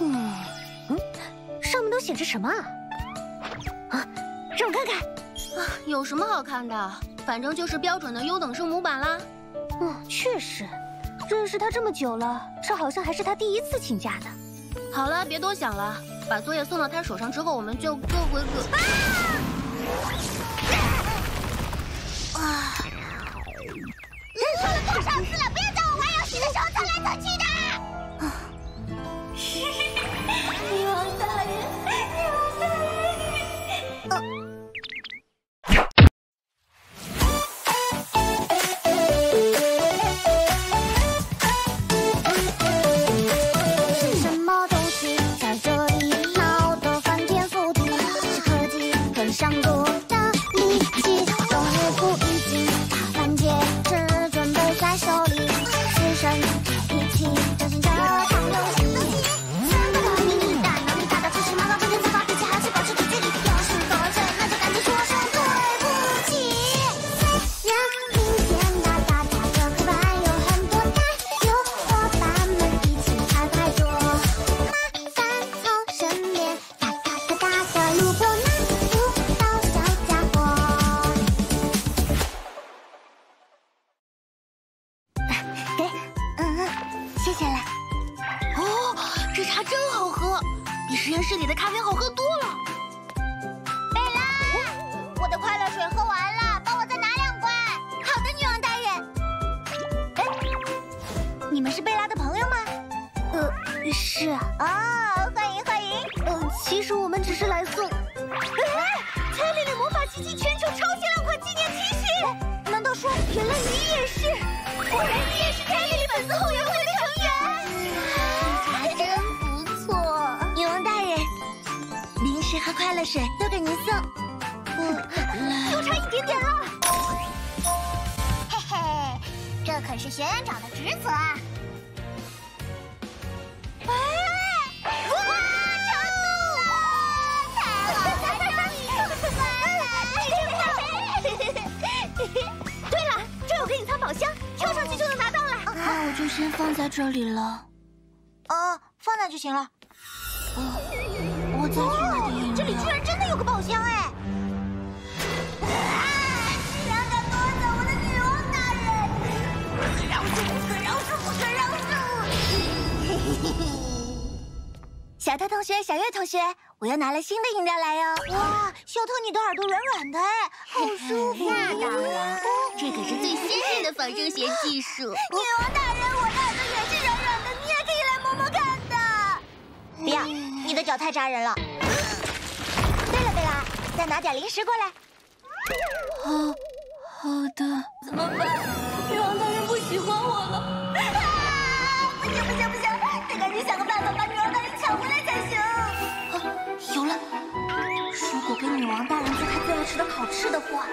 嗯嗯，上面都写着什么啊？啊，让我看看。啊，有什么好看的？反正就是标准的优等生模板啦。嗯，确实，认识他这么久了，这好像还是他第一次请假呢。好了，别多想了，把作业送到他手上之后，我们就各回各。啊！人谢谢了。哦，这茶真好喝，比实验室里的咖啡好喝多了。贝拉，我的快乐水喝完了，帮我再拿两罐。好的，女王大人。哎，你们是贝拉的朋友吗？呃，是啊。哦，欢迎欢迎。呃，其实我们只是来送。哎，蔡丽丽魔法奇迹全球超限量款纪念 T 恤。难道说原来你也是？果然你也是蔡丽丽粉丝后援快乐水都给您送。就差一点点了。嘿嘿，这可是学院长的职责啊！哎，哇，成功了！太好了，对了，这有给你藏宝箱，跳上去就能拿到了。那我就先放在这里了。哦，放那就行了。我再去拿点饮料。这里居然真的有个宝箱哎！谁敢夺走我的女王大人？不可饶恕！不可饶恕！不可饶恕！小特同学，小月同学，我又拿了新的饮料来哟！哇，小特，你的耳朵软软的哎，好舒服。那当然，这可是最先进的仿生学技术。女王大的脚太扎人了。对了，贝拉，再拿点零食过来。好，好的。怎么办？女王大人不喜欢我了。啊！不行不行不行，得赶紧想个办法把女王大人抢回来才行。啊，有了！如果给女王大人做她最爱吃的烤翅的话，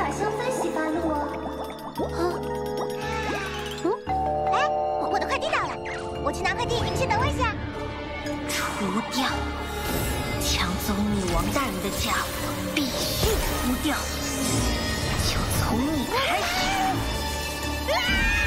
蔡丽丽魔法香氛洗发露啊！嗯，哎，我的快递到了，我去拿快递，你们先等我一下。除掉！抢走女王大人的家伙必须除掉！就从你开始！啊